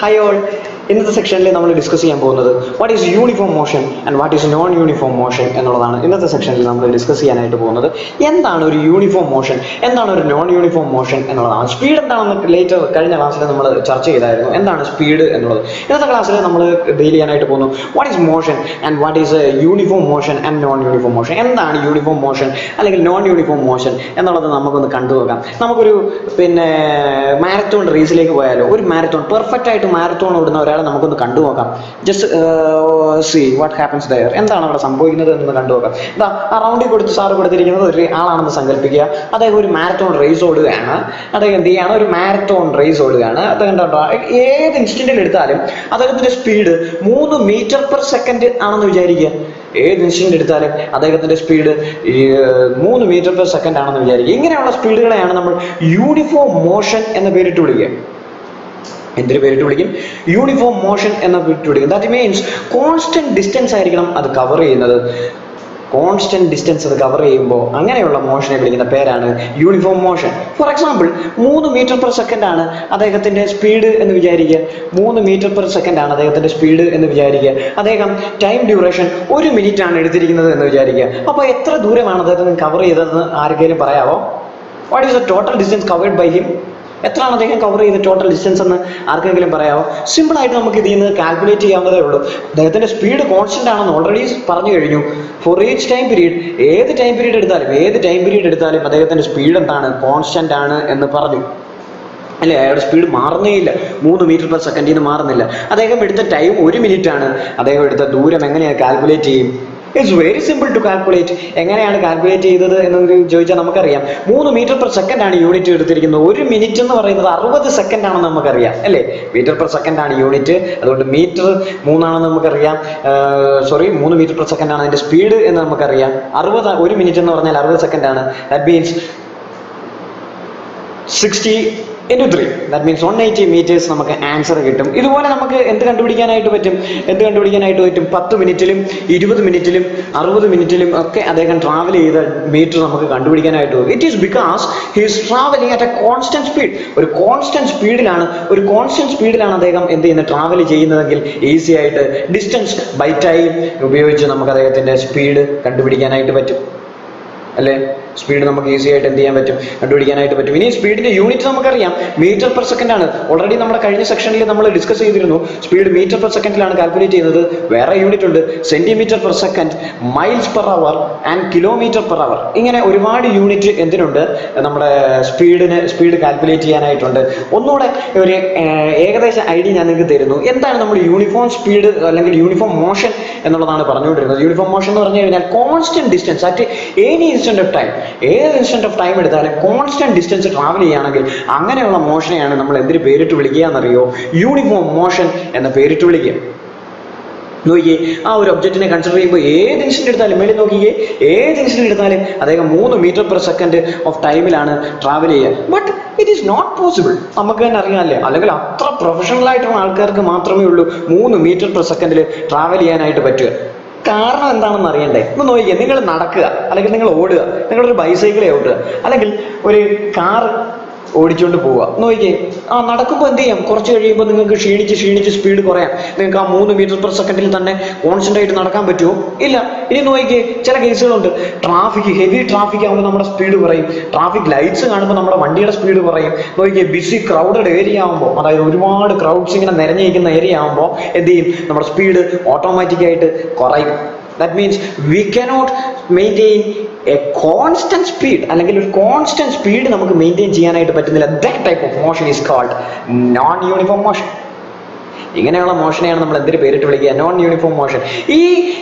Hi all ഇന്നത്തെ സെക്ഷനിൽ നമ്മൾ ഡിസ്കസ് ചെയ്യാൻ പോകുന്നത് what is uniform motion and what is non uniform motion എന്നുള്ളതാണ്. ഇന്നത്തെ സെക്ഷനിൽ നമ്മൾ ഡിസ്കസ് ചെയ്യാനായിട്ട് പോകുന്നത് എന്താണ് ഒരു യൂണിഫോം മോഷൻ എന്താണ് ഒരു നോൺ യൂണിഫോം മോഷൻ എന്നുള്ളതാണ് സ്പീഡ് എന്താണെന്ന് ലേറ്റർ കഴിഞ്ഞ ക്ലാസ്സിൽ നമ്മൾ ചർച്ച ചെയ്തായിരുന്നു. എന്താണ് സ്പീഡ് എന്നുള്ളത്. ഇന്നത്തെ ക്ലാസ്സിൽ നമ്മൾ ഡീൽ ചെയ്യാനായിട്ട് പോകുന്നു. What is motion and what is uniform motion and non uniform motion എന്താണ് യൂണിഫോം മോഷൻ അല്ലെങ്കിൽ നോൺ യൂണിഫോം മോഷൻ എന്നുള്ളത് നമുക്കൊന്ന് കണ്ടു നോക്കാം നമുക്കൊരു പിന്നെ മാരത്തോൺ റേസിലേക്ക് പോയാലോ ഒരു മാരത്തോൺ പെർഫെക്റ്റ് ആയിട്ട് മാരത്തോൺ ഓടുന്ന ഒരാളെ നമുക്കൊന്ന് കണ്ടു നോക്കാം. Just see what happens there എന്താണ് അവിടെ സംഭവിക്കുന്നത് എന്ന് കണ്ടു നോക്കാം. ഇതാ ആ റൗണ്ടിൽ കൊടുത്ത് സാറ് കൊടുത്തിരിക്കുന്നത് ഒരു ആളാണെന്ന് സങ്കല്പിക്കുക. അദ്ദേഹം ഒരു മാരത്തോൺ റേസ് ഓടുകയാണ്. അദ്ദേഹം എന്ത് ചെയ്യാണ്? ഒരു മാരത്തോൺ റേസ് ഓടുകയാണ്. അദ്ദേഹം ഏത് ഇൻസ്റ്റന്റിൽ എടുത്താലും അദ്ദേഹത്തിന്റെ സ്പീഡ് മൂന്ന് മീറ്റർ പെർ സെക്കൻഡ് ആണെന്ന് വിചാരിക്കുക. ഏത് ഇൻസ്റ്റന്റ് എടുത്താലും അദ്ദേഹത്തിന്റെ സ്പീഡ് മൂന്ന് മീറ്റർ പെർ സെക്കൻഡ് ആണെന്ന് വിചാരിക്കുക. ഇങ്ങനെയുള്ള സ്പീഡുകളെയാണ് നമ്മൾ യൂണിഫോം മോഷൻ എന്ന പേരിട്ട് വിളിക്കുക. എന്തിനു പേരിട്ട് വിളിക്കും? യൂണിഫോം മോഷൻ എന്ന പേരിട്ട് വിളിക്കും. ദാറ്റ് മീൻസ് കോൺസ്റ്റന്റ് ഡിസ്റ്റൻസ് ആയിരിക്കണം അത് കവർ ചെയ്യുന്നത്. കോൺസ്റ്റന്റ് ഡിസ്റ്റൻസ് അത് കവർ ചെയ്യുമ്പോൾ അങ്ങനെയുള്ള മോഷനെ വിളിക്കുന്ന പേരാണ് യൂണിഫോം മോഷൻ ഫോർ എക്സാമ്പിൾ മൂന്ന് മീറ്റർ പെർ സെക്കൻഡ് ആണ് അദ്ദേഹത്തിന്റെ സ്പീഡ് എന്ന് വിചാരിക്കുക. മൂന്ന് മീറ്റർ പെർ സെക്കൻഡ് ആണ് അദ്ദേഹത്തിന്റെ സ്പീഡ് എന്ന് വിചാരിക്കുക. അദ്ദേഹം ടൈം ഡ്യൂറേഷൻ ഒരു മിനിറ്റ് ആണ് എടുത്തിരിക്കുന്നത് എന്ന് വിചാരിക്കുക. അപ്പോൾ എത്ര ദൂരമാണ് അദ്ദേഹത്തിന് കവർ ചെയ്തതെന്ന് ആർക്കെങ്കിലും പറയാമോ what is the total distance covered by him എത്രയാണ് അദ്ദേഹം കവർ ചെയ്ത് ടോട്ടൽ ഡിസ്റ്റൻസ് എന്ന് ആർക്കെങ്കിലും പറയാമോ സിമ്പിൾ ആയിട്ട് നമുക്ക് ഇതിൽ നിന്ന് കാൽക്കുലേറ്റ് ചെയ്യാവുന്നതേ ഉള്ളൂ. അദ്ദേഹത്തിന്റെ സ്പീഡ് കോൺസ്റ്റന്റ് ആണെന്ന് ഓൾറെഡി പറഞ്ഞു കഴിഞ്ഞു. ഫോർ ഈച്ച് ടൈം പീരീഡ് ഏത് ടൈം പീരീഡ് എടുത്താലും ഏത് ടൈം പീരീഡ് എടുത്താലും അദ്ദേഹത്തിന്റെ സ്പീഡ് എന്താണ്? കോൺസ്റ്റന്റ് ആണ് എന്ന് പറഞ്ഞു. അല്ലെ? അയാളുടെ സ്പീഡ് മാറുന്നേ ഇല്ല. മൂന്ന് മീറ്റർ പെർ സെക്കൻഡിൽ നിന്ന് മാറുന്നില്ല. അദ്ദേഹം എടുത്ത ടൈം ഒരു മിനിറ്റ് ആണ്. അദ്ദേഹം എടുത്ത ദൂരം എങ്ങനെയാണ് കാൽക്കുലേറ്റ് ചെയ്യും? It's very simple to calculate എങ്ങനെയാണ് കാൽക്കുലേറ്റ് ചെയ്തത് എന്ന് ചോദിച്ചാൽ നമുക്കറിയാം. മൂന്ന് മീറ്റർ പെർ സെക്കൻഡ് ആണ് യൂണിറ്റ് എടുത്തിരിക്കുന്നത്. ഒരു മിനിറ്റ് എന്ന് പറയുന്നത് അറുപത് സെക്കൻഡ് ആണെന്ന് നമുക്കറിയാം. അല്ലേ? മീറ്റർ പെർ സെക്കൻഡ് ആണ് യൂണിറ്റ് അതുകൊണ്ട് മീറ്റർ മൂന്നാണെന്ന് നമുക്കറിയാം. സോറി മൂന്ന് മീറ്റർ പെർ സെക്കൻഡ് ആണ് അതിന്റെ സ്പീഡ് എന്ന് നമുക്കറിയാം. അറുപത് ഒരു മിനിറ്റ് എന്ന് പറഞ്ഞാൽ അറുപത് സെക്കൻഡ് ആണ്. That means sixty into three that means one eighty metres നമുക്ക് ആൻസർ കിട്ടും. ഇതുപോലെ നമുക്ക് എന്ത് കണ്ടുപിടിക്കാനായിട്ട് പറ്റും? എന്ത് കണ്ടുപിടിക്കാനായിട്ട് പറ്റും? പത്ത് മിനിറ്റിലും ഇരുപത് മിനിറ്റിലും അറുപത് മിനിറ്റിലും ഒക്കെ അദ്ദേഹം ട്രാവൽ ചെയ്ത മീറ്റർ നമുക്ക് കണ്ടുപിടിക്കാനായിട്ട് പോകും it is because he is travelling at a constant speed ഒരു കോൺസ്റ്റന്റ് സ്പീഡിലാണ് ഒരു കോൺസ്റ്റന്റ് സ്പീഡിലാണ് അദ്ദേഹം എന്ത് ചെയ്യുന്നത്? ട്രാവൽ ചെയ്യുന്നതെങ്കിൽ ഈസി ആയിട്ട് ഡിസ്റ്റൻസ് ബൈ ടൈം ഉപയോഗിച്ച് നമുക്ക് അദ്ദേഹത്തിന്റെ സ്പീഡ് കണ്ടുപിടിക്കാനായിട്ട് പറ്റും. അല്ലേ? സ്പീഡ് നമുക്ക് ഈസി ആയിട്ട് എന്ത് ചെയ്യാൻ പറ്റും കണ്ടുപിടിക്കാനായിട്ട് പറ്റും. ഇനി സ്പീഡിന്റെ യൂണിറ്റ് നമുക്കറിയാം. മീറ്റർ പെർ സെക്കൻഡ് ആണ് ഓൾറെഡി നമ്മുടെ കഴിഞ്ഞ സെക്ഷനിൽ നമ്മൾ ഡിസ്കസ് ചെയ്തിരുന്നു. സ്പീഡ് മീറ്റർ പെർ സെക്കൻഡിലാണ് കാൽക്കുലേറ്റ് ചെയ്യുന്നത് വേറെ യൂണിറ്റ് ഉണ്ട്. Centimetre per second miles per hour and kilometre per hour ഇങ്ങനെ ഒരുപാട് യൂണിറ്റ് എന്തിനുണ്ട്? നമ്മുടെ സ്പീഡിന് സ്പീഡ് കാൽക്കുലേറ്റ് ചെയ്യാനായിട്ടുണ്ട്. ഒന്നുകൂടെ ഒരു ഏകദേശ ഐഡിയ ഞാൻ നിങ്ങൾക്ക് തരുന്നു. എന്താണ് നമ്മൾ യൂണിഫോം സ്പീഡ് അല്ലെങ്കിൽ യൂണിഫോം മോഷൻ എന്നുള്ളതാണ് പറഞ്ഞുകൊണ്ടിരുന്നത്. യൂണിഫോം മോഷൻ എന്ന് പറഞ്ഞു കഴിഞ്ഞാൽ constant distance at any instant of time ഏത് ഇൻസ്റ്റന്റ് ഓഫ് ടൈം എടുത്താലും കോൺസ്റ്റന്റ് ഡിസ്റ്റൻസ് ട്രാവൽ ചെയ്യുകയാണെങ്കിൽ അങ്ങനെയുള്ള മോഷനെയാണ് നമ്മൾ എന്തിന് പേരിട്ട് വിളിക്കുക എന്നറിയോ? യൂണിഫോം മോഷൻ എന്ന പേരിട്ട് വിളിക്കുക. നോക്കിയേ ആ ഒരു ഒബ്ജക്റ്റിനെ കൺസിഡർ ചെയ്യുമ്പോൾ ഏത് ഇൻസിഡന്റ് എടുത്താലും മേളിൽ നോക്കിയേ ഏത് ഇൻസിഡന്റ് എടുത്താലും അദ്ദേഹം മൂന്ന് മീറ്റർ പെർ സെക്കൻഡ് ഓഫ് ടൈമിലാണ് ട്രാവൽ ചെയ്യുക. But it is not possible നമുക്ക് തന്നെ അറിയാമല്ലേ? അല്ലെങ്കിൽ അത്ര പ്രൊഫഷണൽ ആയിട്ടുള്ള ആൾക്കാർക്ക് മാത്രമേ ഉള്ളൂ മൂന്ന് മീറ്റർ പെർ സെക്കൻഡിൽ ട്രാവൽ ചെയ്യാനായിട്ട് പറ്റുക. കാരണം എന്താണെന്ന് അറിയണ്ടേ? ഒന്ന് നോക്കിക്കുക നിങ്ങൾ നടക്കുക അല്ലെങ്കിൽ നിങ്ങൾ ഓടുക നിങ്ങളൊരു ബൈസൈക്കിളെ ഓടുക അല്ലെങ്കിൽ ഒരു കാർ ഓടിച്ചുകൊണ്ട് പോവുക നോക്കിക്കേ ആ നടക്കുമ്പോൾ എന്ത് ചെയ്യാം? കുറച്ച് കഴിയുമ്പോൾ നിങ്ങൾക്ക് ക്ഷീണിച്ച് ക്ഷീണിച്ച് സ്പീഡ് കുറയാം. നിങ്ങൾക്ക് ആ മൂന്ന് മീറ്റർ പെർ സെക്കൻഡിൽ തന്നെ കോൺസെൻട്രേറ്റ് നടക്കാൻ പറ്റുമോ ഇല്ല. ഇനി നോക്കിക്കേ ചില കേസുകളുണ്ട് ട്രാഫിക് ഹെവി ട്രാഫിക് ആകുമ്പോൾ നമ്മുടെ സ്പീഡ് കുറയും. ട്രാഫിക് ലൈറ്റ്സ് കാണുമ്പോൾ നമ്മുടെ വണ്ടിയുടെ സ്പീഡ് കുറയും. നോക്കിക്കേ ബിസി ക്രൗഡഡ് ഏരിയ ആകുമ്പോൾ അതായത് ഒരുപാട് ക്രൗഡ്സ് ഇങ്ങനെ നിറഞ്ഞിരിക്കുന്ന ഏരിയ ആകുമ്പോൾ എന്ത് ചെയ്യും? നമ്മുടെ സ്പീഡ് ഓട്ടോമാറ്റിക്കായിട്ട് കുറയും. That means we cannot maintain a constant speed അല്ലെങ്കിൽ ഒരു കോൺസ്റ്റന്റ് സ്പീഡ് നമുക്ക് മെയിന്റെയിൻ ചെയ്യാനായിട്ട് പറ്റുന്നില്ല. That type of motion is called non uniform motion ഇങ്ങനെയുള്ള മോഷനെയാണ് നമ്മൾ എന്തിന് പേരിട്ട് വിളിക്കുക? നോൺ യൂണിഫോം മോഷൻ ഈ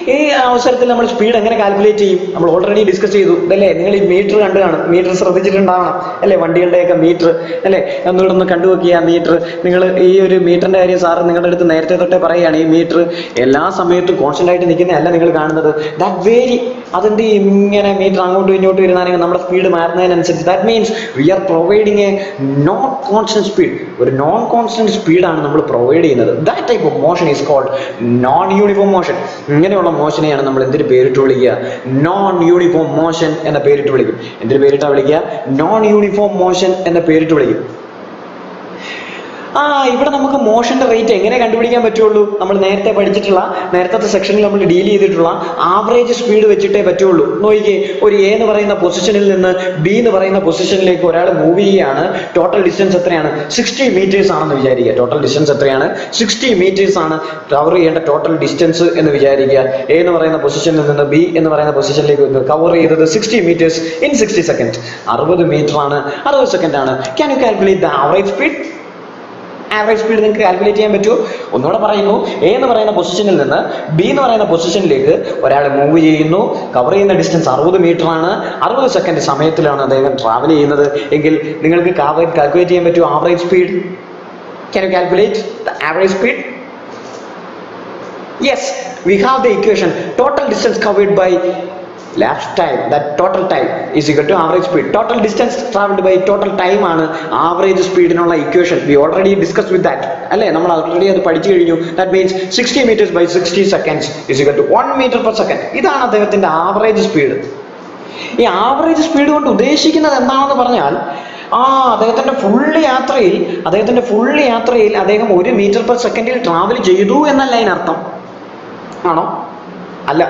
ഈ അവസരത്തിൽ നമ്മൾ സ്പീഡ് എങ്ങനെ കാൽക്കുലേറ്റ് ചെയ്യും? നമ്മൾ ഓൾറെഡി ഡിസ്കസ് ചെയ്തു. അല്ലേ നിങ്ങൾ ഈ മീറ്റർ കണ്ടു കാണും. മീറ്റർ ശ്രദ്ധിച്ചിട്ടുണ്ടാവണം. അല്ലേ? വണ്ടികളുടെയൊക്കെ മീറ്റർ അല്ലേ? ഒന്നുകൂടെ ഒന്ന് കണ്ടുനോക്കിയ ആ മീറ്റർ നിങ്ങൾ ഈ ഒരു മീറ്ററിന്റെ കാര്യം സാറ് നിങ്ങളുടെ അടുത്ത് നേരത്തെ തൊട്ടേ പറയുകയാണ്. ഈ മീറ്റർ എല്ലാ സമയത്തും കോൺസ്റ്റന്റ് ആയിട്ട് നിൽക്കുന്നതല്ല നിങ്ങൾ കാണുന്നത്. ദാറ്റ് വേരി അതിന്റെ ഇങ്ങനെ മീറ്റർ അങ്ങോട്ടും ഇങ്ങോട്ടും ഇരുന്നാണെങ്കിൽ നമ്മുടെ സ്പീഡ് മാറുന്നതിനനുസരിച്ച്. That means we are providing a non constant speed ഒരു നോൺ കോൺസ്റ്റന്റ് സ്പീഡാണ് നമ്മൾ പ്രൊവൈഡ് ചെയ്യുന്നത്. That type of motion is called non uniform motion ഇങ്ങനെയുള്ള മോഷനെയാണ് നമ്മൾ എന്തിന് പേരിട്ട് വിളിക്കുക? നോൺ യൂണിഫോം മോഷൻ എന്ന പേരിട്ട് വിളിക്കും. എന്തിന് പേരിട്ടാ വിളിക്കുക? നോൺ യൂണിഫോം മോഷൻ എന്ന പേരിട്ട് വിളിക്കും. ആ ഇവിടെ നമുക്ക് മോഷന്റെ റേറ്റ് എങ്ങനെ കണ്ടുപിടിക്കാൻ പറ്റുള്ളൂ? നമ്മൾ നേരത്തെ പഠിച്ചിട്ടുള്ള നേരത്തെ സെക്ഷനിൽ നമ്മൾ ഡീൽ ചെയ്തിട്ടുള്ള ആവറേജ് സ്പീഡ് വെച്ചിട്ടേ പറ്റുള്ളൂ. നോക്കിക്കേ ഒരു എ എന്ന് പറയുന്ന പൊസിഷനിൽ നിന്ന് ബി എന്ന് പറയുന്ന പൊസിഷനിലേക്ക് ഒരാൾ മൂവ് ചെയ്യുകയാണ്. ടോട്ടൽ ഡിസ്റ്റൻസ് എത്രയാണ്? സിക്സ്റ്റി മീറ്റേഴ്സ് ആണെന്ന് വിചാരിക്കുക. ടോട്ടൽ ഡിസ്റ്റൻസ് എത്രയാണ്? സിക്സ്റ്റി മീറ്റേഴ്സ് ആണ്. കവർ ചെയ്യേണ്ട ടോട്ടൽ ഡിസ്റ്റൻസ് എന്ന് വിചാരിക്കുക. എ എന്ന് പറയുന്ന പൊസിഷനിൽ നിന്ന് ബി എന്ന് പറയുന്ന പൊസിഷനിലേക്ക് കവർ ചെയ്തത് sixty metres in sixty second അറുപത് മീറ്റർ ആണ്. അറുപത് സെക്കൻഡ് ആണ്. Can you calculate the average speed average speed നിങ്ങൾക്ക് കാൽക്കുലേറ്റ് ചെയ്യാൻ പറ്റുമോ ഒന്നുകൂടെ പറയുന്നു. എ എന്ന് പറയുന്ന പൊസിഷനിൽ നിന്ന് ബി എന്ന് പറയുന്ന പൊസിഷനിലേക്ക് ഒരാൾ മൂവ് ചെയ്യുന്നു. കവർ ചെയ്യുന്ന ഡിസ്റ്റൻസ് അറുപത് മീറ്റർ ആണ്. അറുപത് സെക്കൻഡ് സമയത്തിലാണ് അദ്ദേഹം ട്രാവൽ ചെയ്യുന്നത്. എങ്കിൽ നിങ്ങൾക്ക് കാൽക്കുലേറ്റ് ചെയ്യാൻ പറ്റുമോ average speed can you calculate the average speed yes we have the equation total distance covered by last time that total time is equal to average speed total distance traveled by total time ആണ് average speed നുള്ള equation we already discussed with that അല്ലേ നമ്മൾ already അത് പഠിച്ചു കഴിഞ്ഞു that means 60 meters by 60 seconds is equal to 1 meter per second ഇതാണ് അദ്ദേഹത്തിന്റെ average speed ഈ ആവറേജ് സ്പീഡ് കൊണ്ട് ഉദ്ദേശിക്കുന്നത് എന്താണെന്ന് പറഞ്ഞാൽ ആ അദ്ദേഹത്തിന്റെ ഫുള്ള് യാത്രയിൽ അദ്ദേഹത്തിന്റെ ഫുള്ള് യാത്രയിൽ അദ്ദേഹം ഒരു മീറ്റർ പെർ സെക്കൻഡിൽ ട്രാവൽ ചെയ്തു എന്നല്ല അതിനർത്ഥം ആണോ അല്ല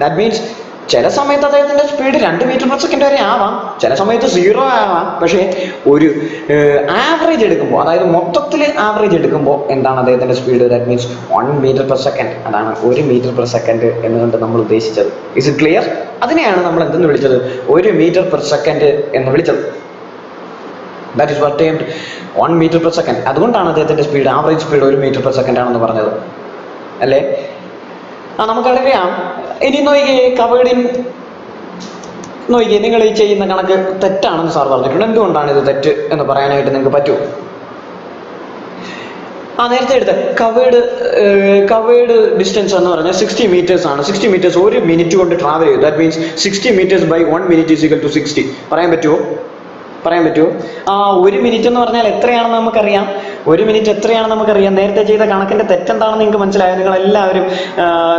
ദാറ്റ് മീൻസ് ചില സമയത്ത് അദ്ദേഹത്തിന്റെ സ്പീഡ് രണ്ട് മീറ്റർ പെർ സെക്കൻഡ് വരെ ആവാം. ചില സമയത്ത് സീറോ ആവാം. പക്ഷേ ഒരു ആവറേജ് എടുക്കുമ്പോൾ അതായത് മൊത്തത്തിൽ ആവറേജ് എടുക്കുമ്പോൾ എന്താണ് അദ്ദേഹത്തിന്റെ speed that means one metre per second അതാണ് ഒരു മീറ്റർ പെർ സെക്കൻഡ് എന്നുകൊണ്ട് നമ്മൾ ഉദ്ദേശിച്ചത്. ഇസ് ഇറ്റ് ക്ലിയർ അതിനെയാണ് നമ്മൾ എന്തെന്ന് വിളിച്ചത്? ഒരു മീറ്റർ പെർ സെക്കൻഡ് എന്ന് വിളിച്ചത്. That is what timed one metre per second അതുകൊണ്ടാണ് അദ്ദേഹത്തിന്റെ സ്പീഡ് ആവറേജ് സ്പീഡ് ഒരു മീറ്റർ പെർ സെക്കൻഡ് ആണെന്ന് പറഞ്ഞത്. അല്ലേ? ആ നമുക്കറിയാം. ഇനി നോക്കിയേ കവേഡിൻ നോക്കിയേ നിങ്ങൾ ഈ ചെയ്യുന്ന കണക്ക് തെറ്റാണെന്ന് സാർ പറഞ്ഞിട്ടുണ്ട്. എന്തുകൊണ്ടാണ് ഇത് തെറ്റ് എന്ന് പറയാനായിട്ട് നിങ്ങൾക്ക് പറ്റുമോ ആ നേരത്തെ എടുത്ത. കവേഡ് കവേഡ് ഡിസ്റ്റൻസ് എന്ന് പറഞ്ഞാൽ സിക്സ്റ്റി മീറ്റേഴ്സ് ആണ്. സിക്സ്റ്റി മീറ്റേഴ്സ് ഒരു മിനിറ്റ് കൊണ്ട് ട്രാവൽ ചെയ്തു that means sixty metres by one minute is equal to sixty പറയാൻ പറ്റുമോ പറയാൻ പറ്റുമോ ആ ഒരു മിനിറ്റ് എന്ന് പറഞ്ഞാൽ എത്രയാണെന്ന് നമുക്കറിയാം? ഒരു മിനിറ്റ് എത്രയാണെന്ന് നമുക്കറിയാം? നേരത്തെ ചെയ്ത കണക്കിന്റെ തെറ്റെന്താണെന്ന് നിങ്ങൾക്ക് മനസ്സിലായോ? നിങ്ങൾ എല്ലാവരും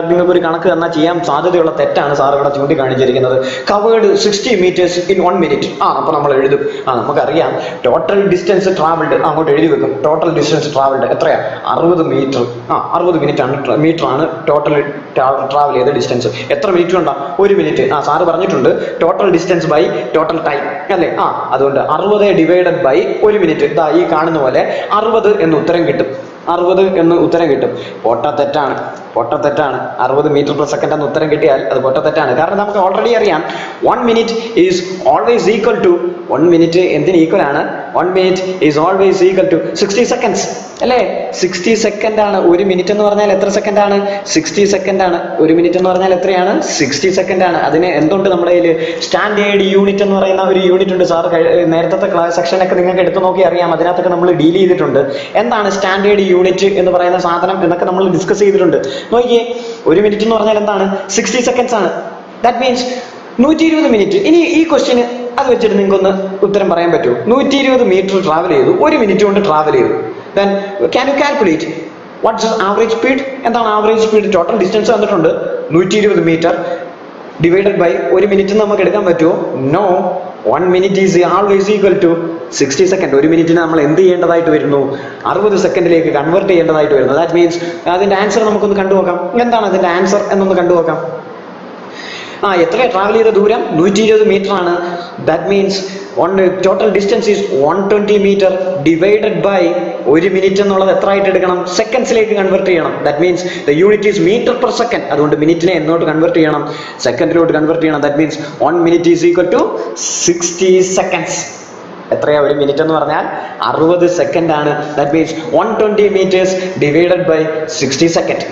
നിങ്ങൾക്ക് ഒരു കണക്ക് തന്നാൽ ചെയ്യാൻ സാധ്യതയുള്ള തെറ്റാണ് സാർ ഇവിടെ ചൂണ്ടിക്കാണിച്ചിരിക്കുന്നത്. Covered sixty metres in one minute ആ അപ്പൊ നമ്മൾ എഴുതും. ആ നമുക്കറിയാം. ടോട്ടൽ ഡിസ്റ്റൻസ് ട്രാവൽഡ് അങ്ങോട്ട് എഴുതി വെക്കും. ടോട്ടൽ ഡിസ്റ്റൻസ് ട്രാവൽഡ് എത്രയാ? അറുപത് മീറ്റർ ആ അറുപത് മിനിറ്റ് ആണ് മീറ്റർ ആണ് ടോട്ടൽ ട്രാവൽ ചെയ്ത ഡിസ്റ്റൻസ് എത്ര മിനിറ്റ് ഉണ്ടാ? ഒരു മിനിറ്റ് ആ സാറ് പറഞ്ഞിട്ടുണ്ട്. Total distance by total time അല്ലേ? ആ അതുകൊണ്ട് അറുപത് ഡിവൈഡഡ് ബൈ ഒരു മിനിറ്റ് ഇതാ ഈ കാണുന്ന പോലെ അറുപത് എന്ന് ഉത്തരം കിട്ടും. അറുപത് എന്ന് ഉത്തരം കിട്ടും. പൊട്ട തെറ്റാണ്. പൊട്ട തെറ്റാണ്. അറുപത് മീറ്റർ പെർ സെക്കൻഡ് എന്ന് ഉത്തരം കിട്ടിയാൽ അത് പൊട്ട തെറ്റാണ്. കാരണം നമുക്ക് ഓൾറെഡി അറിയാം one minute is always equal to one minute എന്തിന് ഈക്വൽ ആണ്? One minute is always equal to sixty seconds അല്ലേ? സിക്സ്റ്റി സെക്കൻഡ് ആണ് ഒരു മിനിറ്റ് എന്ന് പറഞ്ഞാൽ എത്ര സെക്കൻഡ് ആണ്? സിക്സ്റ്റി സെക്കൻഡ് ആണ്. ഒരു മിനിറ്റ് എന്ന് പറഞ്ഞാൽ എത്രയാണ്? സിക്സ്റ്റി സെക്കൻഡ് ആണ്. അതിന് എന്തുണ്ട് നമ്മുടെ കയ്യിൽ സ്റ്റാൻഡേർഡ് യൂണിറ്റ് എന്ന് പറയുന്ന ഒരു യൂണിറ്റ് ഉണ്ട്. സാർ നേരത്തെ ക്ലാസ് സെക്ഷനൊക്കെ നിങ്ങൾക്ക് എടുത്തു നോക്കി അറിയാം. അതിനകത്തൊക്കെ നമ്മൾ ഡീൽ ചെയ്തിട്ടുണ്ട്. എന്താണ് സ്റ്റാൻഡേർഡ് യൂണിറ്റ് എന്ന് പറയുന്ന സാധനം എന്നൊക്കെ നമ്മൾ ഡിസ്കസ് ചെയ്തിട്ടുണ്ട്. നോക്കിയേ ഒരു മിനിറ്റ് എന്ന് പറഞ്ഞാൽ എന്താണ്? സിക്സ്റ്റി സെക്കൻഡ്സ് ആണ്. ദാറ്റ് മീൻസ് നൂറ്റി ഇരുപത് മിനിറ്റ് ഇനി ഈ ക്വസ്റ്റ്യന് അത് വെച്ചിട്ട് നിങ്ങൾക്കൊന്ന് ഉത്തരം പറയാൻ പറ്റുമോ നൂറ്റി ഇരുപത് മീറ്റർ ട്രാവൽ ചെയ്തു. ഒരു മിനിറ്റ് കൊണ്ട് ട്രാവൽ ചെയ്തു. Then can you calculate what's average speed എന്താണ് ആവറേജ് സ്പീഡ് ടോട്ടൽ ഡിസ്റ്റൻസ് വന്നിട്ടുണ്ട്. നൂറ്റി ഇരുപത് മീറ്റർ ഡിവൈഡഡ് ബൈ ഒരു മിനിറ്റ് നമുക്ക് എടുക്കാൻ പറ്റുമോ? No one minute is always equal to sixty second ഒരു മിനിറ്റിന് നമ്മൾ എന്ത് ചെയ്യേണ്ടതായിട്ട് വരുന്നു? അറുപത് സെക്കൻഡിലേക്ക് കൺവേർട്ട് ചെയ്യേണ്ടതായിട്ട് വരുന്നു. ദാറ്റ് മീൻസ് അതിന്റെ ആൻസർ നമുക്കൊന്ന് കണ്ടുനോക്കാം എന്താണ് അതിന്റെ ആൻസർ എന്നൊന്ന് കണ്ടുനോക്കാം ആ എത്ര ട്രാവൽ ചെയ്ത ദൂരം? നൂറ്റി ഇരുപത് മീറ്റർ ആണ് that means one total distance is one twenty metre divided by ഒരു മിനിറ്റ് എന്നുള്ളത് എത്ര ആയിട്ട് എടുക്കണം? സെക്കൻഡ്സിലേക്ക് കൺവേർട്ട് ചെയ്യണം. That means the unit is metre per second അതുകൊണ്ട് മിനിറ്റിനെ എന്നോട്ട് കൺവേർട്ട് ചെയ്യണം. സെക്കൻഡിലോട്ട് കൺവേർട്ട് ചെയ്യണം. That means one minute is equal to sixty seconds എത്രയാ ഒരു മിനിറ്റ് എന്ന് പറഞ്ഞാൽ അറുപത് സെക്കൻഡ് ആണ്. That means one twenty metres divided by sixty second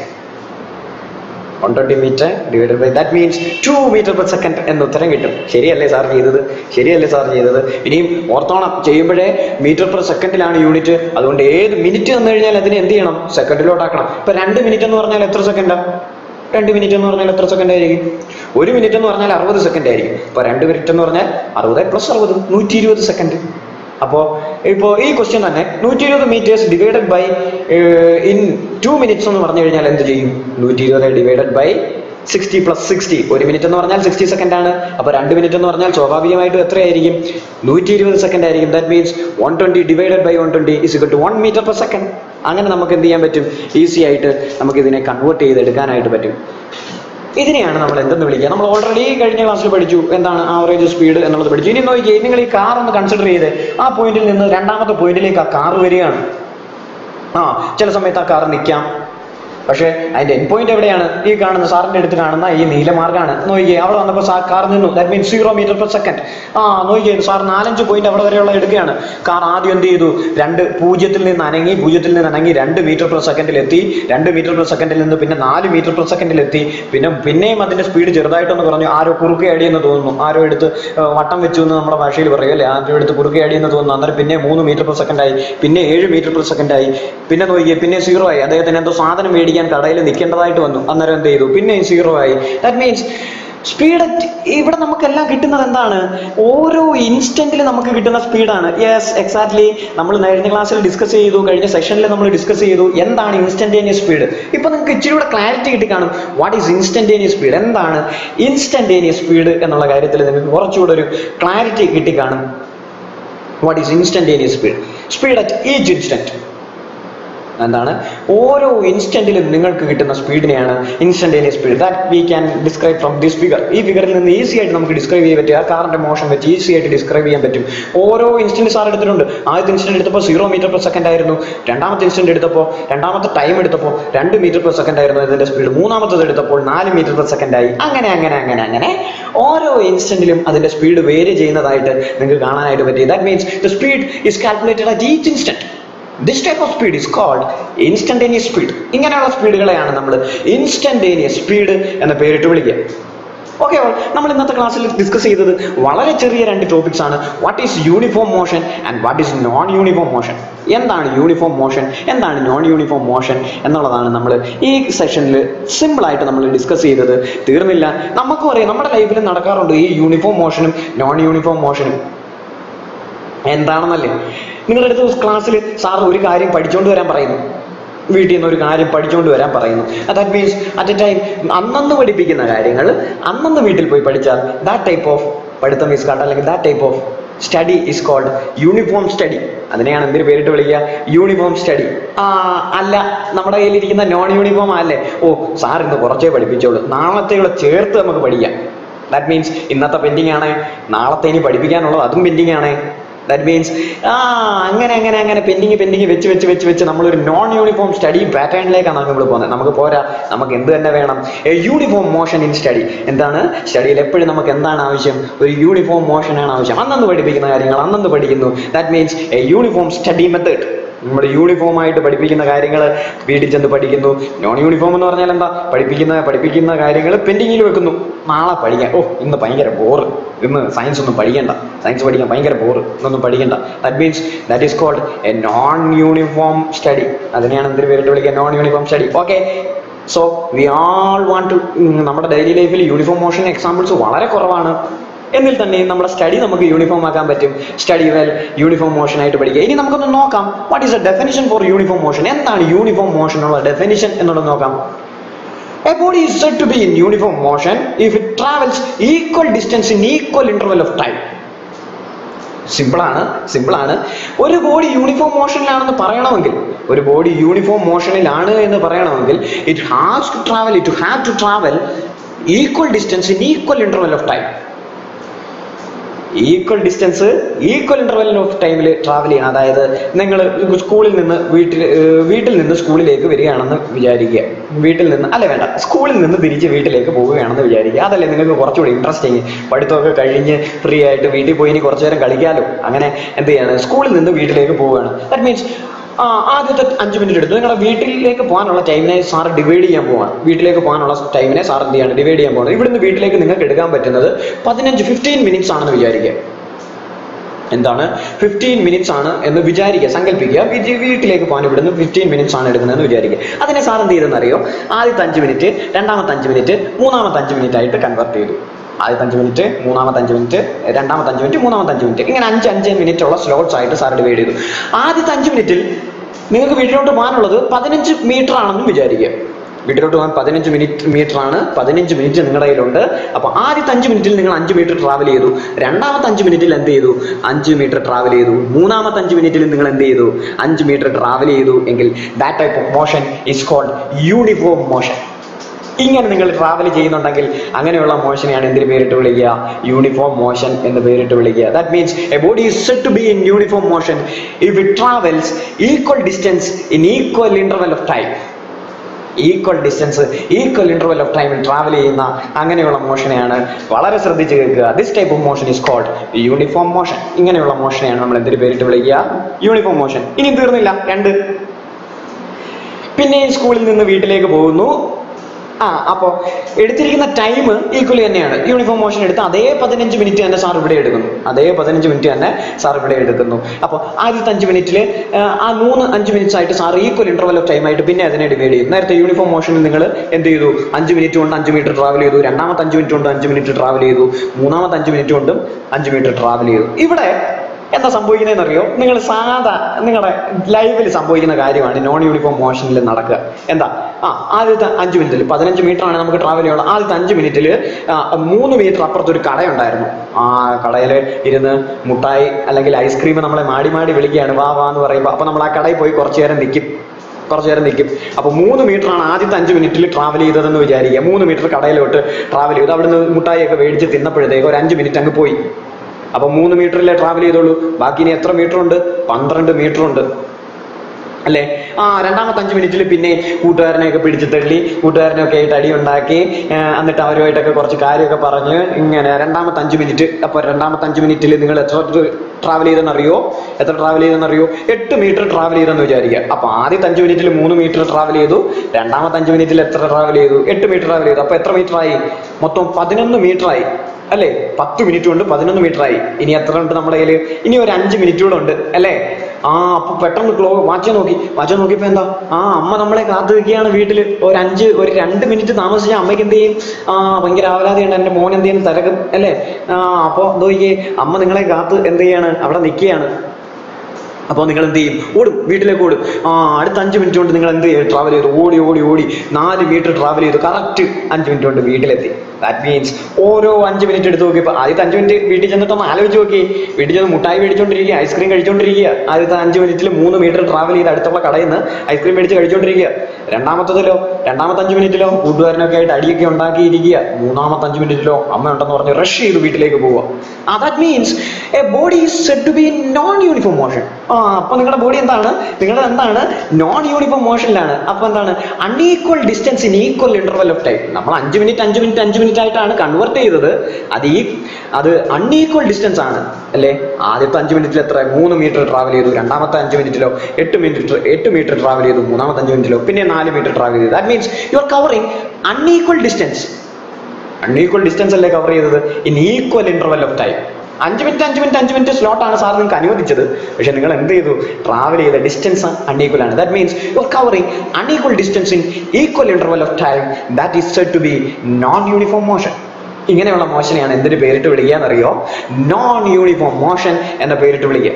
one twenty metre divided by that means two metre per second എന്ന് ഉത്തരം കിട്ടും. ശരിയല്ലേ സാർ ചെയ്തത്? ശരിയല്ലേ സാർ ചെയ്തത്? ഇനിയും ഓർത്തോണം. ചെയ്യുമ്പോഴേ മീറ്റർ പെർ സെക്കൻഡിലാണ് യൂണിറ്റ് അതുകൊണ്ട് ഏത് മിനിറ്റ് വന്നു കഴിഞ്ഞാൽ അതിനെ എന്ത് ചെയ്യണം? സെക്കൻഡിലോട്ടാക്കണം ഇപ്പൊ രണ്ട് മിനിറ്റ് എന്ന് പറഞ്ഞാൽ എത്ര സെക്കൻഡാ രണ്ട് മിനിറ്റ് എന്ന് പറഞ്ഞാൽ എത്ര സെക്കൻഡ് ആയിരിക്കും? ഒരു മിനിറ്റ് എന്ന് പറഞ്ഞാൽ അറുപത് സെക്കൻഡ് ആയിരിക്കും. അപ്പോൾ രണ്ട് മിനിറ്റ് എന്ന് പറഞ്ഞാൽ അറുപത് പ്ലസ് അറുപത് നൂറ്റി ഇരുപത് സെക്കൻഡ് അപ്പോൾ ഇപ്പോ ഈ ക്വസ്റ്റ്യൻ തന്നെ നൂറ്റി ഇരുപത് metres divided by in two minutes എന്ന് പറഞ്ഞു കഴിഞ്ഞാൽ എന്ത് ചെയ്യും? നൂറ്റി ഇരുപത് divided by sixty plus sixty ഒരു മിനിറ്റ് എന്ന് പറഞ്ഞാൽ സിക്സ്റ്റി സെക്കൻഡ് ആണ്. അപ്പോൾ രണ്ട് മിനിറ്റ് എന്ന് പറഞ്ഞാൽ സ്വാഭാവികമായിട്ടും എത്രയായിരിക്കും? നൂറ്റി ഇരുപത് സെക്കൻഡ് ആയിരിക്കും. That means one twenty divided by one twenty is equal to one metre per second അങ്ങനെ നമുക്ക് എന്ത് ചെയ്യാൻ പറ്റും? ഈസി ആയിട്ട് നമുക്ക് ഇതിനെ കൺവേർട്ട് ചെയ്ത് എടുക്കാനായിട്ട് പറ്റും. ഇതിനെയാണ് നമ്മൾ എന്തെന്ന് വിളിക്കുക. നമ്മൾ ഓൾറെഡി കഴിഞ്ഞ ക്ലാസ്സിൽ പഠിച്ചു. എന്താണ് ആവറേജ് സ്പീഡ് എന്നുള്ളത് പഠിച്ചു. ഇനി നോക്കിയേ നിങ്ങൾ ഈ കാർ ഒന്ന് കൺസിഡർ ചെയ്ത്. ആ പോയിന്റിൽ നിന്ന് രണ്ടാമത്തെ പോയിന്റിലേക്ക് ആ കാർ വരികയാണ്. ആ ചില സമയത്ത് ആ കാർ നിൽക്കാം പക്ഷേ അതിന്റെ എൻ പോയിന്റ് എവിടെയാണ്? ഈ കാണുന്ന സാറിന്റെ അടുത്ത് കാണുന്ന ഈ നീലമാർഗാണ് നോക്കിയേ അവിടെ വന്നപ്പോൾ സാർ കാർ നിന്നു. That means zero metre per second ആ നോക്കിയേ സാർ നാലഞ്ച് പോയിന്റ് അവിടെ വരെയുള്ള എടുക്കുകയാണ്. കാർ ആദ്യം എന്ത് ചെയ്തു? രണ്ട് പൂജ്യത്തിൽ നിന്ന് അനങ്ങി പൂജ്യത്തിൽ നിന്ന് അനങ്ങി രണ്ട് മീറ്റർ പെർ സെക്കൻഡിൽ എത്തി. രണ്ട് മീറ്റർ പെർ സെക്കൻഡിൽ നിന്ന് പിന്നെ നാല് മീറ്റർ പെർ സെക്കൻഡിൽ എത്തി. പിന്നെ പിന്നെയും അതിന്റെ സ്പീഡ് ചെറുതായിട്ടൊന്ന് പറഞ്ഞു ആരോ കുറുക്കെ എന്ന് തോന്നുന്നു. ആരോ എടുത്ത് വട്ടം വെച്ചു എന്ന് നമ്മുടെ ഭാഷയിൽ പറയും അല്ലേ? ആരോ എടുത്ത് കുറുക്കെ എന്ന് തോന്നുന്നു. അന്നേരം പിന്നെ മൂന്ന് മീറ്റർ പെർ സെക്കൻഡായി പിന്നെ ഏഴ് മീറ്റർ പെർ സെക്കൻഡായി പിന്നെ നോക്കിയേ പിന്നെ സീറോ ആയി. അദ്ദേഹത്തിന് എന്തോ സാധനം മേടിക്കാൻ കടയിൽ നിൽക്കേണ്ടതായിട്ട് വന്നു. അന്നേരം എന്ത് ചെയ്തു? പിന്നെയും സീറോ ആയി. ദാറ്റ് മീൻസ് സ്പീഡ് ഇവിടെ നമുക്കെല്ലാം കിട്ടുന്നത് എന്താണ്? ഓരോ ഇൻസ്റ്റന്റിൽ നമുക്ക് കിട്ടുന്ന സ്പീഡാണ് യെസ് എക്സാക്ട്ലി നമ്മൾ കഴിഞ്ഞ ക്ലാസ്സിൽ ഡിസ്കസ് ചെയ്തു. കഴിഞ്ഞ സെഷനിൽ നമ്മൾ ഡിസ്കസ് ചെയ്തു. എന്താണ് ഇൻസ്റ്റന്റേനിയസ് സ്പീഡ് ഇപ്പൊ നിങ്ങൾക്ക് ഇച്ചിരി കൂടെ ക്ലാരിറ്റി കിട്ടി കാണും. വാട്ട് ഈസ് ഇൻസ്റ്റന്റേനിയസ് സ്പീഡ് എന്താണ് ഇൻസ്റ്റന്റേനിയസ് സ്പീഡ് എന്നുള്ള കാര്യത്തിൽ നിങ്ങൾക്ക് കുറച്ചുകൂടെ ഒരു ക്ലാരിറ്റി കിട്ടി കാണും. What is instantaneous speed speed at each instant എന്താണ്? ഓരോ ഇൻസ്റ്റന്റിലും നിങ്ങൾക്ക് കിട്ടുന്ന സ്പീഡിനെയാണ് instantaneous speed that we can describe from this figure ഈ ഫിഗറിൽ നിന്ന് ഈസി ആയിട്ട് നമുക്ക് ഡിസ്ക്രൈബ് ചെയ്യാൻ പറ്റും. ആ കാറിന്റെ മോഷൻ വെച്ച് ഈസി ആയിട്ട് ഡിസ്ക്രൈബ് ചെയ്യാൻ പറ്റും. ഓരോ ഇൻസ്റ്റന്റ് സാർ എടുത്തിട്ടുണ്ട്. ആദ്യത്തെ ഇൻസ്റ്റന്റ് എടുത്തപ്പോൾ സീറോ മീറ്റർ പെർ സെക്കൻഡ് ആയിരുന്നു. രണ്ടാമത്തെ ഇൻസ്റ്റന്റ് എടുത്തപ്പോൾ രണ്ടാമത്തെ ടൈം എടുത്തപ്പോൾ രണ്ട് മീറ്റർ പെർ സെക്കൻഡ് ആയിരുന്നു ഇതിന്റെ സ്പീഡ് മൂന്നാമത്തത് എടുത്തപ്പോൾ നാല് മീറ്റർ പെർ സെക്കൻഡ് ആയി. അങ്ങനെ അങ്ങനെ അങ്ങനെ അങ്ങനെ ഓരോ ഇൻസ്റ്റന്റിലും അതിന്റെ സ്പീഡ് വേരി ചെയ്യുന്നതായിട്ട് നിങ്ങൾക്ക് കാണാനായിട്ട് പറ്റി. That means the speed is calculated at each instant this type of speed is called instantaneous speed ഇങ്ങനെയുള്ള സ്പീഡുകളെയാണ് നമ്മൾ ഇൻസ്റ്റന്റേനിയസ് സ്പീഡ് എന്ന പേരിട്ട് വിളിക്കുക. ഓക്കെ നമ്മൾ ഇന്നത്തെ ക്ലാസ്സിൽ ഡിസ്കസ് ചെയ്തത് വളരെ ചെറിയ രണ്ട് ടോപ്പിക്സ് ആണ്. What is uniform motion and what is non uniform motion എന്താണ് യൂണിഫോം മോഷൻ എന്താണ് നോൺ യൂണിഫോം മോഷൻ എന്നുള്ളതാണ് നമ്മൾ ഈ സെഷനിൽ സിമ്പിളായിട്ട് നമ്മൾ ഡിസ്കസ് ചെയ്തത്. തീർന്നില്ല. നമുക്കും അറിയാം. നമ്മുടെ ലൈഫിൽ നടക്കാറുണ്ട് ഈ യൂണിഫോം മോഷനും നോൺ യൂണിഫോം മോഷനും എന്താണെന്നല്ലേ? നിങ്ങളുടെ അടുത്ത് ക്ലാസ്സിൽ സാർ ഒരു കാര്യം പഠിച്ചുകൊണ്ട് വരാൻ പറയുന്നു. വീട്ടിൽ നിന്ന് ഒരു കാര്യം പഠിച്ചുകൊണ്ട് വരാൻ പറയുന്നു. That means at a time അന്നന്ന് പഠിപ്പിക്കുന്ന കാര്യങ്ങൾ അന്നന്ന് വീട്ടിൽ പോയി പഠിച്ചാൽ ദാറ്റ് ടൈപ്പ് ഓഫ് പഠിത്തം ഈസ് കാട്ട് അല്ലെങ്കിൽ that type of study is called uniform study അതിനെയാണ് എന്തിനു പേരിട്ട് വിളിക്കുക? യൂണിഫോം സ്റ്റഡി ആ അല്ല നമ്മുടെ കയ്യിലിരിക്കുന്ന നോൺ യൂണിഫോം അല്ലേ? ഓ സാർ ഇന്ന് കുറച്ചേ പഠിപ്പിച്ചോളൂ നാളത്തെ കൂടെ ചേർത്ത് നമുക്ക് പഠിക്കാം. ദാറ്റ് മീൻസ് ഇന്നത്തെ പെൻഡിങ് ആണ്. നാളത്തെ ഇനി പഠിപ്പിക്കാനുള്ളത് അതും പെൻഡിങ് ആണ്. ദാറ്റ് മീൻസ് ആ അങ്ങനെ അങ്ങനെ അങ്ങനെ പെൻഡിങ് പെൻഡിങ് വെച്ച് വെച്ച് വെച്ച് വെച്ച് നമ്മളൊരു നോൺ യൂണിഫോം സ്റ്റഡി പാറ്റേണിലേക്കാണ് നമ്മൾ പോകുന്നത്. നമുക്ക് പോരാ നമുക്ക് എന്ത് തന്നെ വേണം. A uniform motion in study എന്താണ്? സ്റ്റഡിയിൽ എപ്പോഴും നമുക്ക് എന്താണ് ആവശ്യം? ഒരു യൂണിഫോം മോഷൻ ആണ് ആവശ്യം. അന്നന്ന് പഠിപ്പിക്കുന്ന കാര്യങ്ങൾ അന്നന്ന് പഠിക്കുന്നു. That means a uniform study method നമ്മുടെ യൂണിഫോം ആയിട്ട് പഠിപ്പിക്കുന്ന കാര്യങ്ങൾ വീട്ടിൽ ചെന്ന് പഠിക്കുന്നു. നോൺ യൂണിഫോം എന്ന് പറഞ്ഞാൽ എന്താ? പഠിപ്പിക്കുന്ന പഠിപ്പിക്കുന്ന കാര്യങ്ങൾ പെൻഡിങ്ങിൽ വെക്കുന്നു. നാളെ പഠിക്കാം ഓ ഇന്ന് ഭയങ്കര ബോറ് ഇന്ന് സയൻസ് ഒന്നും പഠിക്കണ്ട. സയൻസ് പഠിക്കാൻ ഭയങ്കര ബോറ് ഇന്നൊന്നും പഠിക്കണ്ട. That means that is called a non uniform study അതിനെയാണ് എന്തിനു പേരിട്ട് വിളിക്കുക? Non uniform study okay so we all want to നമ്മുടെ ഡെയിലി ലൈഫിൽ യൂണിഫോം മോഷൻ എക്സാമ്പിൾസ് വളരെ കുറവാണ്. എന്നിൽ തന്നെ നമ്മുടെ സ്റ്റഡി നമുക്ക് യൂണിഫോം ആക്കാൻ പറ്റും. സ്റ്റഡി വെൽ യൂണിഫോം മോഷൻ ആയിട്ട് പഠിക്കുക. ഇനി നമുക്കൊന്ന് നോക്കാം. What is a definition for uniform motion എന്താണ് യൂണിഫോം മോഷൻ ഉള്ള ഡെഫിനിഷൻ എന്നുള്ളത് നോക്കാം. A body is said to be in uniform motion if it travels equal distance in equal interval of time. സിമ്പിളാണ് സിമ്പിളാണ് ഒരു ബോഡി യൂണിഫോം മോഷനിലാണെന്ന് പറയണമെങ്കിൽ ഒരു body uniform മോഷനിലാണ് എന്ന് പറയണമെങ്കിൽ it has to travel it have to travel equal distance in equal interval of time equal distance equal interval of ടൈമിൽ travel ചെയ്യണം. അതായത് നിങ്ങൾ സ്കൂളിൽ നിന്ന് വീട്ടിൽ വീട്ടിൽ നിന്ന് സ്കൂളിലേക്ക് വരികയാണെന്ന് വിചാരിക്കുക. വീട്ടിൽ നിന്ന് അല്ല വേണ്ട സ്കൂളിൽ നിന്ന് തിരിച്ച് വീട്ടിലേക്ക് പോവുകയാണെന്ന് വിചാരിക്കുക. അതല്ലേ നിങ്ങൾക്ക് കുറച്ചുകൂടി ഇൻട്രസ്റ്റിങ് പഠിത്തമൊക്കെ കഴിഞ്ഞ് ഫ്രീ ആയിട്ട് വീട്ടിൽ പോയി ഇനി കുറച്ചു നേരം കളിക്കാലോ. അങ്ങനെ എന്ത് ചെയ്യാണ്? സ്കൂളിൽ നിന്ന് വീട്ടിലേക്ക് പോവുകയാണ്. ദാറ്റ് മീൻസ് ആ ആദ്യത്തെ അഞ്ച് മിനിറ്റ് എടുത്തു നിങ്ങളുടെ വീട്ടിലേക്ക് പോകാനുള്ള ടൈമിനെ സാർ ഡിവൈഡ് ചെയ്യാൻ പോവാണ് വീട്ടിലേക്ക് പോകാനുള്ള ടൈമിനെ സാർ എന്ത് ചെയ്യാണ്? ഡിവൈഡ് ചെയ്യാൻ പോകുന്നത് ഇവിടുന്ന് വീട്ടിലേക്ക് നിങ്ങൾക്ക് എടുക്കാൻ പറ്റുന്നത് പതിനഞ്ച് ഫിഫ്റ്റീൻ മിനിറ്റ്സ് ആണെന്ന് വിചാരിക്കുക. എന്താണ്? ഫിഫ്റ്റീൻ മിനിറ്റ്സ് ആണ് എന്ന് വിചാരിക്കുക സങ്കല്പിക്കുക. വീട്ടിലേക്ക് പോകാൻ ഇവിടുന്ന് ഫിഫ്റ്റീൻ മിനിറ്റ്സ് ആണ് എടുക്കുന്നതെന്ന് വിചാരിക്കുക. അതിനെ സാർ എന്ത് ചെയ്തെന്ന് അറിയോ ആദ്യത്തെ അഞ്ച് മിനിറ്റ് രണ്ടാമത്തെ അഞ്ച് മിനിറ്റ് മൂന്നാമത്തെ അഞ്ച് മിനിറ്റ് ആയിട്ട് കൺവെർട്ട് ചെയ്തു. ആദ്യത്തെ അഞ്ച് മിനിറ്റ് മൂന്നാമത്തെ അഞ്ച് മിനിറ്റ് രണ്ടാമത്തെ അഞ്ച് മിനിറ്റ് മൂന്നാമത്തെ അഞ്ച് മിനിറ്റ്. ഇങ്ങനെ അഞ്ച് അഞ്ച് മിനിറ്റ് ഉള്ള സ്ലോട്ട്സ് ആയിട്ട് സാർ ഡിവൈഡ് ചെയ്തു. ആദ്യത്തെ അഞ്ച് മിനിറ്റിൽ നിങ്ങൾക്ക് വീട്ടിലോട്ട് പോകാനുള്ളത് പതിനഞ്ച് മീറ്റർ ആണെന്നും വിചാരിക്കുക. വീട്ടിലോട്ട് പോകാൻ പതിനഞ്ച് മിനിറ്റ് മീറ്റർ ആണ്. പതിനഞ്ച് മിനിറ്റ് നിങ്ങളുടെ കയ്യിലുണ്ട്. അപ്പൊ ആദ്യത്തെ അഞ്ച് മിനിറ്റിൽ നിങ്ങൾ അഞ്ച് മീറ്റർ ട്രാവൽ ചെയ്തു. രണ്ടാമത്തെ അഞ്ച് മിനിറ്റിൽ എന്ത് ചെയ്തു? അഞ്ച് മീറ്റർ ട്രാവൽ ചെയ്തു. മൂന്നാമത്തെ അഞ്ച് മിനിറ്റിൽ നിങ്ങൾ എന്ത് ചെയ്തു? അഞ്ച് മീറ്റർ ട്രാവൽ ചെയ്തു. എങ്കിൽ that type of motion is called uniform motion ഇങ്ങനെ നിങ്ങൾ ട്രാവൽ ചെയ്യുന്നുണ്ടെങ്കിൽ അങ്ങനെയുള്ള മോഷനെയാണ് എന്തിന് പേരിട്ട് വിളിക്കുക? യൂണിഫോം മോഷൻ എന്ന് പേരിട്ട് വിളിക്കുക. That means a body is said to be in uniform motion. If it travels equal distance in equal interval of time equal distance equal interval of ടൈമിൽ ട്രാവൽ ചെയ്യുന്ന അങ്ങനെയുള്ള മോഷനെയാണ് വളരെ ശ്രദ്ധിച്ച് കേൾക്കുക. This type of motion is called uniform motion ഇങ്ങനെയുള്ള മോഷനെയാണ് നമ്മൾ എന്തിന് പേരിട്ട് വിളിക്കുക? യൂണിഫോം മോഷൻ ഇനി തീർന്നില്ല. രണ്ട്. പിന്നെ സ്കൂളിൽ നിന്ന് വീട്ടിലേക്ക് പോകുന്നു. ആ അപ്പോൾ എടുത്തിരിക്കുന്ന ടൈം ഈക്വലി തന്നെയാണ്. യൂണിഫോം മോഷൻ എടുത്ത് അതേ പതിനഞ്ച് മിനിറ്റ് തന്നെ സാർ ഇവിടെ എടുക്കുന്നു. അതേ പതിനഞ്ച് മിനിറ്റ് തന്നെ സാർ ഇവിടെ എടുക്കുന്നു. അപ്പോൾ ആദ്യത്തെ അഞ്ച് മിനിറ്റിൽ ആ മൂന്ന് അഞ്ച് മിനിറ്റ്സ് ആയിട്ട് sir equal interval of time ആയിട്ട് പിന്നെ അതിനെ ഡിവൈഡ് ചെയ്യും. നേരത്തെ യൂണിഫോം മോഷനിൽ നിങ്ങൾ എന്ത് ചെയ്തു? അഞ്ച് മിനിറ്റ് കൊണ്ട് അഞ്ച് മീറ്റർ ട്രാവൽ ചെയ്തു. രണ്ടാമത്തെ അഞ്ച് മിനിറ്റ് കൊണ്ട് അഞ്ച് മിനിറ്റ് ട്രാവൽ ചെയ്തു. മൂന്നാമത്തെ അഞ്ച് മിനിറ്റ് കൊണ്ടും അഞ്ച് മീറ്റർ ട്രാവൽ ചെയ്തു. ഇവിടെ എന്താ സംഭവിക്കുന്നതെന്ന് അറിയോ നിങ്ങൾ സാധാ നിങ്ങളുടെ ലൈവിൽ സംഭവിക്കുന്ന കാര്യമാണ് നോൺ യൂണിഫോം മോഷനിൽ നടക്കുക. എന്താ? ആ ആദ്യത്തെ അഞ്ച് മിനിറ്റിൽ പതിനഞ്ച് മീറ്റർ ആണ് നമുക്ക് ട്രാവൽ ചെയ്യുള്ളത് ആദ്യത്തെ അഞ്ച് മിനിറ്റിൽ മൂന്ന് മീറ്റർ അപ്പുറത്ത് ഒരു കടയുണ്ടായിരുന്നു. ആ കടയിൽ ഇരുന്ന് മുട്ടായി അല്ലെങ്കിൽ ഐസ്ക്രീം നമ്മളെ മാടി മാടി വിളിക്കുകയാണ്. വാ വാ എന്ന് പറയുമ്പോൾ അപ്പൊ നമ്മൾ ആ കടയിൽ പോയി കുറച്ചു നേരം നിൽക്കും കുറച്ചു നേരം നിൽക്കും അപ്പോൾ മൂന്ന് മീറ്റർ ആണ് ആദ്യത്തെ അഞ്ച് മിനിറ്റിൽ ട്രാവൽ ചെയ്തതെന്ന് വിചാരിക്കുക. മൂന്ന് മീറ്റർ കടയിലോട്ട് ട്രാവൽ ചെയ്തു. അവിടുന്ന് മുട്ടായി ഒക്കെ മേടിച്ച് തിന്നപ്പോഴത്തേക്ക് ഒരു അഞ്ച് മിനിറ്റ് അങ്ങ് പോയി. അപ്പൊ മൂന്ന് മീറ്ററിലെ ട്രാവൽ ചെയ്തോളൂ ബാക്കി ഇനി എത്ര മീറ്റർ ഉണ്ട് പന്ത്രണ്ട് മീറ്റർ ഉണ്ട് അല്ലേ? ആ രണ്ടാമത്തെ അഞ്ച് മിനിറ്റിൽ പിന്നെ കൂട്ടുകാരനെയൊക്കെ പിടിച്ച് തള്ളി കൂട്ടുകാരനെയൊക്കെ ആയിട്ട് അടി ഉണ്ടാക്കി എന്നിട്ട് അവരുമായിട്ടൊക്കെ കുറച്ച് കാര്യമൊക്കെ പറഞ്ഞ് ഇങ്ങനെ രണ്ടാമത്തെ അഞ്ച് മിനിറ്റ് അപ്പൊ രണ്ടാമത്തെ അഞ്ച് മിനിറ്റിൽ നിങ്ങൾ എത്ര ട്രാവൽ ചെയ്തെന്നറിയോ? എത്ര ട്രാവൽ ചെയ്തെന്നറിയോ? എട്ട് മീറ്റർ ട്രാവൽ ചെയ്തെന്ന് വിചാരിക്കുക. അപ്പൊ ആദ്യത്തെ അഞ്ച് മിനിറ്റിൽ മൂന്ന് മീറ്റർ ട്രാവൽ ചെയ്തു രണ്ടാമത്തെ അഞ്ച് മിനിറ്റിൽ എത്ര ട്രാവൽ ചെയ്തു? എട്ട് മീറ്റർ ട്രാവൽ ചെയ്തു. അപ്പൊ എത്ര മീറ്റർ ആയി? മൊത്തം പതിനൊന്ന് മീറ്റർ ആയി. അല്ലേ? പത്ത് മിനിറ്റ് കൊണ്ട് പതിനൊന്ന് മീറ്റർ ആയി. ഇനി എത്ര ഉണ്ട് നമ്മുടെ കയ്യിൽ ഇനി ഒരു അഞ്ച് മിനിറ്റ് കൂടെ ഉണ്ട് അല്ലേ? ആ അപ്പൊ പെട്ടെന്ന് ക്ലോ വാച്ച് നോക്കി. വാച്ച് നോക്കിയപ്പോ എന്താ? ആ അമ്മ നമ്മളെ കാത്തു നിൽക്കുകയാണ് വീട്ടിൽ ഒരു അഞ്ച് ഒരു രണ്ട് മിനിറ്റ് താമസിച്ച അമ്മയ്ക്ക് എന്ത് ചെയ്യും? ആ ഭയങ്കര ആവലാതിയുണ്ട്. എന്റെ മോൻ എന്ത് ചെയ്യും? തിരക്കും അല്ലേ? ആ അപ്പൊ നോക്കിയേ അമ്മ നിങ്ങളെ കാത്ത് എന്ത് ചെയ്യാണ്? അവിടെ നിൽക്കുകയാണ്. അപ്പോൾ നിങ്ങൾ എന്ത് ചെയ്യും ഓടും വീട്ടിലേക്ക് ഓടും. ആ അടുത്ത അഞ്ച് മിനിറ്റ് കൊണ്ട് നിങ്ങൾ എന്ത് ചെയ്യും? ട്രാവൽ ചെയ്തു. ഓടി ഓടി ഓടി. നാല് മീറ്റർ ട്രാവൽ ചെയ്തു. കറക്റ്റ് അഞ്ച് മിനിറ്റ് കൊണ്ട് വീട്ടിലെത്തി. ദാറ്റ് മീൻസ് ഓരോ അഞ്ച് മിനിറ്റ് എടുത്ത് നോക്കിയപ്പോൾ ആദ്യത്തെ അഞ്ച് മിനിറ്റ് വീട്ടിൽ ചെന്നിട്ട് ചെന്നിട്ടൊന്ന് ആലോചിച്ച് നോക്കി. വീട്ടിൽ ചെന്ന് മുട്ടായി മേടിച്ചുകൊണ്ടിരിക്കുക ഐസ്ക്രീം കഴിച്ചുകൊണ്ടിരിക്കുക ആദ്യത്തെ അഞ്ച് മിനിറ്റിൽ മൂന്ന് മീറ്റർ ട്രാവൽ ചെയ്ത് അടുത്തുള്ള കടയിൽ നിന്ന് ഐസ്ക്രീം മേടിച്ച് കഴിച്ചുകൊണ്ടിരിക്കുക രണ്ടാമത്തതിലോ രണ്ടാമത്തെ അഞ്ച് മിനിറ്റിലോ കൂട്ടുകാരനൊക്കെ ആയിട്ട് അടിയൊക്കെ ഉണ്ടാക്കിയിരിക്കുക. മൂന്നാമത്തെ അഞ്ച് മിനിറ്റിലോ അമ്മ ഉണ്ടെന്ന് പറഞ്ഞ് റഷ് ചെയ്ത് വീട്ടിലേക്ക് പോവുക. That means a body said to be non uniform motion ആ അപ്പൊ നിങ്ങളുടെ ബോഡി എന്താണ്? നിങ്ങളുടെ എന്താണ്? നോൺ യൂണിഫോം മോഷനിലാണ് അപ്പൊ എന്താണ്? Unequal distance in equal interval of time നമ്മൾ അഞ്ച് മിനിറ്റ് അഞ്ച് മിനിറ്റ് അഞ്ച് മിനിറ്റ് ആയിട്ടാണ് കൺവേർട്ട് ചെയ്തത്. അത് ഈ അത് അൺഈക്വൽ ഡിസ്റ്റൻസ് ആണ്. അല്ലേ? ആദ്യത്തെ അഞ്ച് മിനിറ്റിൽ എത്ര മൂന്ന് മീറ്റർ ട്രാവൽ ചെയ്തു. രണ്ടാമത്തെ അഞ്ച് മിനിറ്റിലോ എട്ട് മിനിറ്റ് എട്ട് മീറ്റർ ട്രാവൽ ചെയ്തു. മൂന്നാമത്തെ അഞ്ച് മിനിറ്റിലോ പിന്നെ നാല് മീറ്റർ ട്രാവൽ ചെയ്തു. That means you are covering unequal distance unequal distance അല്ലേ കവർ ചെയ്തത്? In equal interval of time അഞ്ച് മിനിറ്റ് അഞ്ച് മിനിറ്റ് അഞ്ച് മിനിറ്റ് സ്ലോട്ട് ആണ് സാർ നിങ്ങൾക്ക് അനുവദിച്ചത്. പക്ഷേ നിങ്ങൾ എന്ത് ചെയ്തു? ട്രാവൽ ചെയ്ത ഡിസ്റ്റൻസ് അൺഈക്വൽ ആണ്. That means you are covering unequal distance in equal interval of time that is said to be non uniform motion ഇങ്ങനെയുള്ള മോഷനെയാണ് എന്തിന് പേരിട്ട് വിളിക്കുക എന്നറിയോ? നോൺ യൂണിഫോം മോഷൻ എന്ന പേരിട്ട് വിളിക്കുക.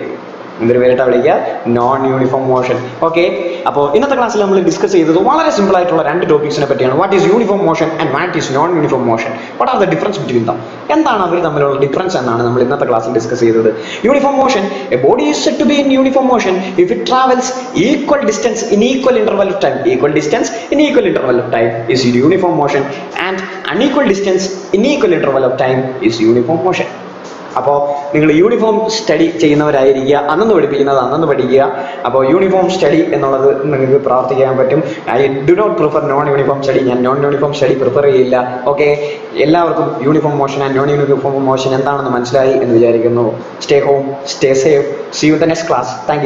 എന്തൊരു പേരിട്ടാ വിളിക്കുക? നോൺ യൂണിഫോം മോഷൻ ഓക്കെ അപ്പോൾ ഇന്നത്തെ ക്ലാസ്സിൽ നമ്മൾ ഡിസ്കസ് ചെയ്തത് വളരെ സിമ്പിൾ ആയിട്ടുള്ള രണ്ട് ടോപ്പിക്സിനെ പറ്റിയാണ്. What is uniform motion and what is non uniform motion what are the difference between them എന്താണ് അവർ തമ്മിലുള്ള ഡിഫറൻസ് എന്നാണ് നമ്മൾ ഇന്നത്തെ ക്ലാസ്സിൽ ഡിസ്കസ് ചെയ്തത്. Uniform motion a body is said to be in uniform motion if it travels equal distance in equal interval of time equal distance in equal interval of time is uniform motion and unequal distance in equal interval of time is uniform motion അപ്പോൾ നിങ്ങൾ uniform study ചെയ്യുന്നവരായിരിക്കുക അന്നന്ന് പഠിപ്പിക്കുന്നത് അന്നന്ന് പഠിക്കുക. അപ്പോൾ uniform study എന്നുള്ളത് നിങ്ങൾക്ക് പ്രവർത്തിക്കാൻ പറ്റും. I do not prefer non uniform study ഞാൻ നോൺ യൂണിഫോം സ്റ്റഡി പ്രിഫർ ചെയ്യില്ല. ഓക്കെ എല്ലാവർക്കും uniform motion and non uniform motion എന്താണെന്ന് മനസ്സിലായി എന്ന് വിചാരിക്കുന്നു. Stay home stay safe see you the next class thank